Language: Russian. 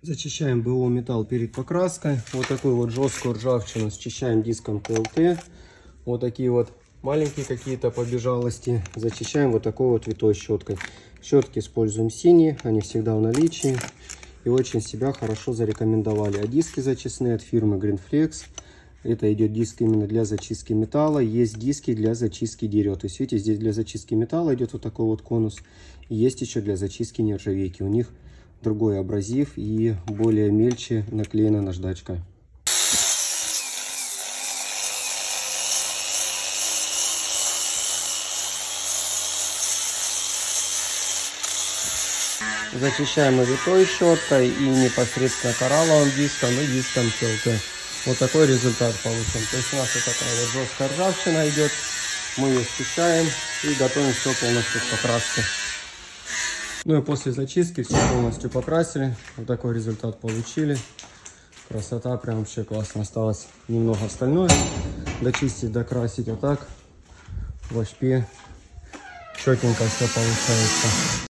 Зачищаем БО металл перед покраской. Вот такую вот жесткую ржавчину счищаем диском ТЛТ. Вот такие вот маленькие какие-то побежалости. Зачищаем вот такой вот витой щеткой. Щетки используем синие, они всегда в наличии. И очень себя хорошо зарекомендовали. А диски зачистные от фирмы Greenflex. Это идет диск именно для зачистки металла. Есть диски для зачистки дерева. То есть, видите, здесь для зачистки металла идет вот такой вот конус. И есть еще для зачистки нержавейки. У них другой абразив и более мельче наклеена наждачка. Зачищаем витой щеткой и непосредственно коралловым диском и диском ТЛТ. Вот такой результат получим. То есть у нас вот такая вот жесткая ржавчина идет. Мы ее счищаем и готовим все полностью к покраске. Ну и после зачистки все полностью покрасили. Вот такой результат получили. Красота прям вообще классно. Осталось немного остальное. Дочистить, докрасить. А так в HP четенько все получается.